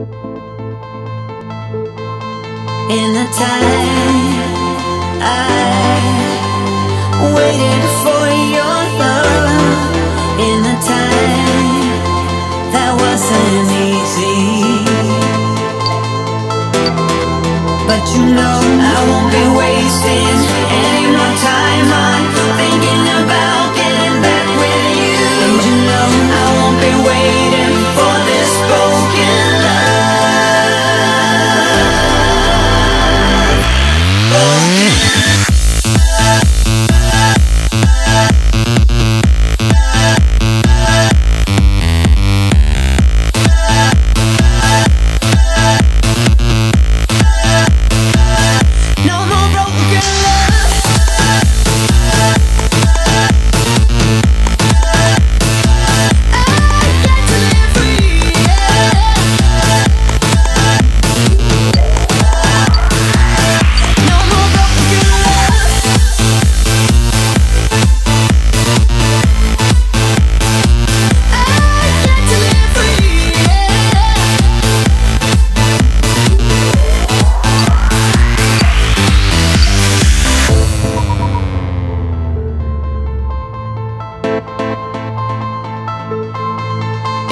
In the time I waited for your love, in the time that wasn't easy. But you know I won't be wasting any more time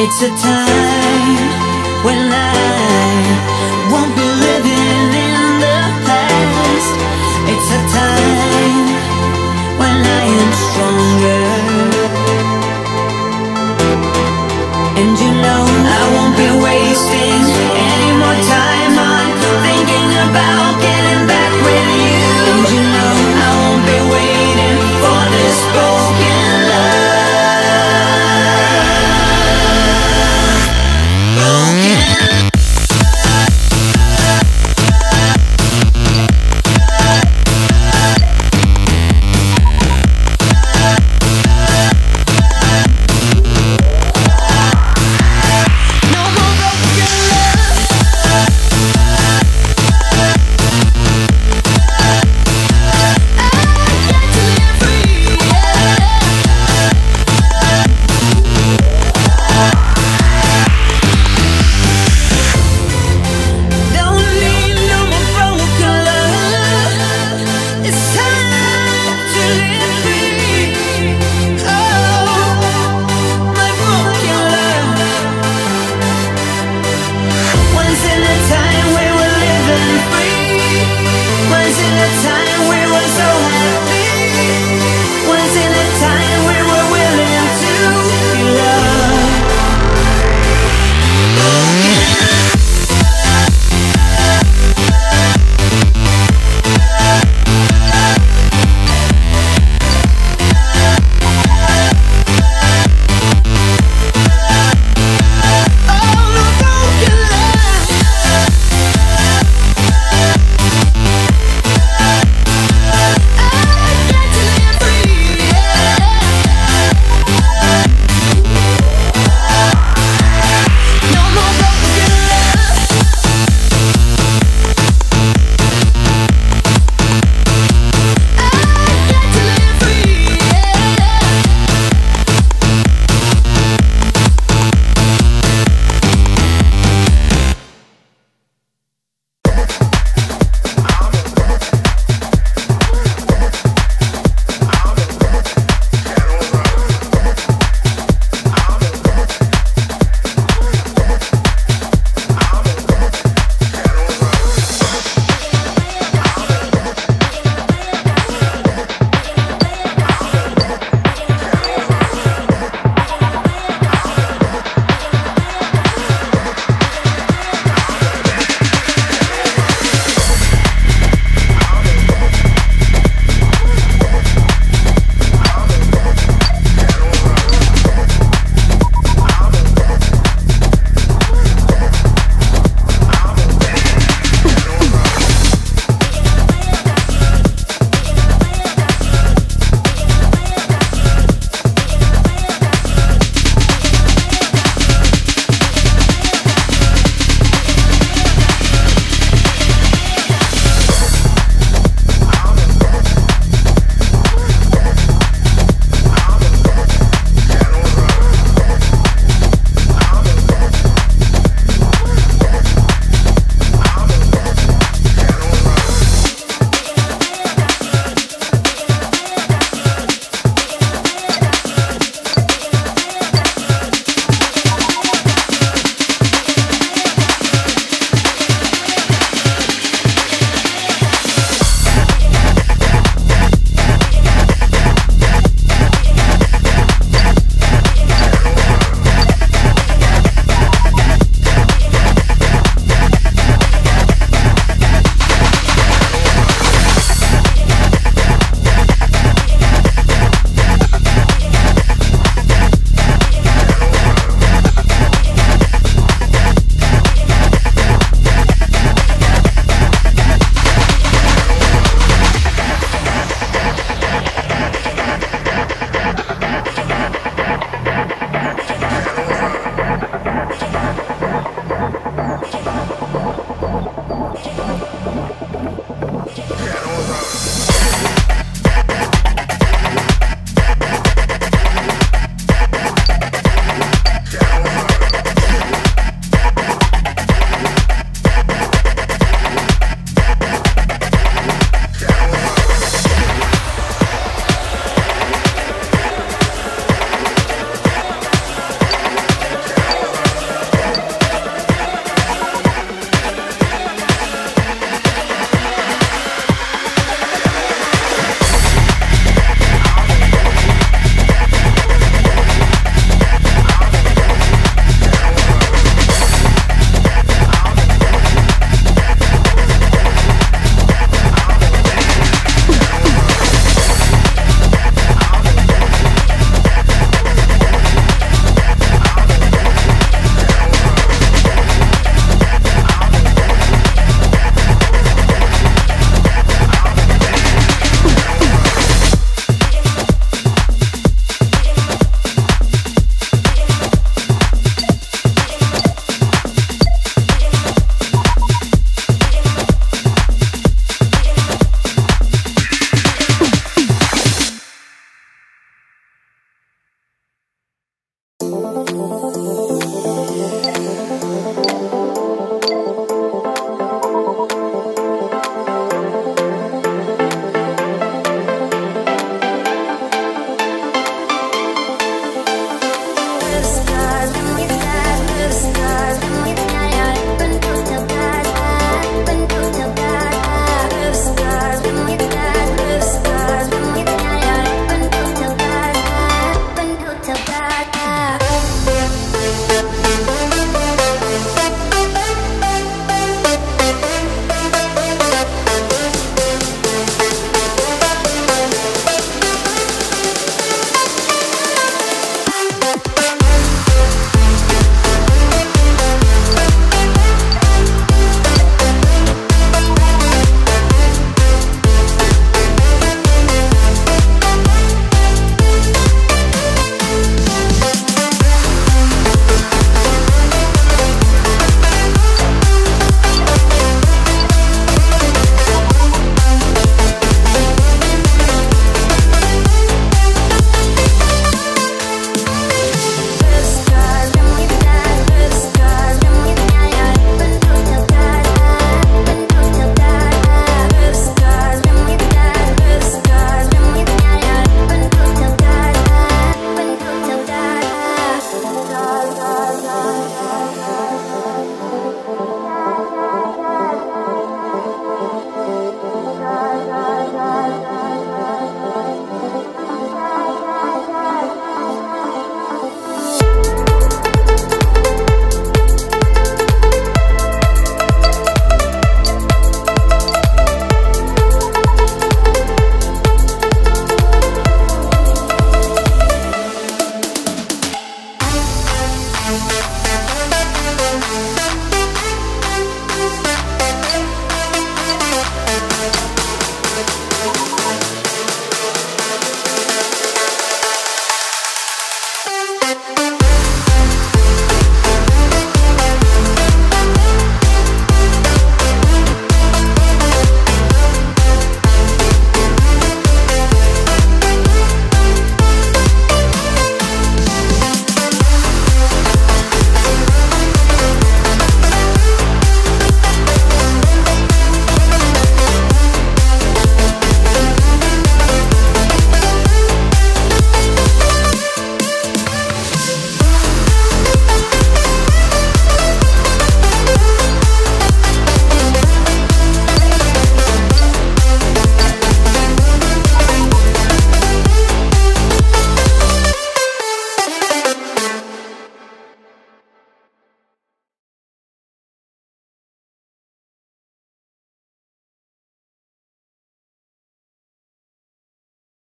It's a time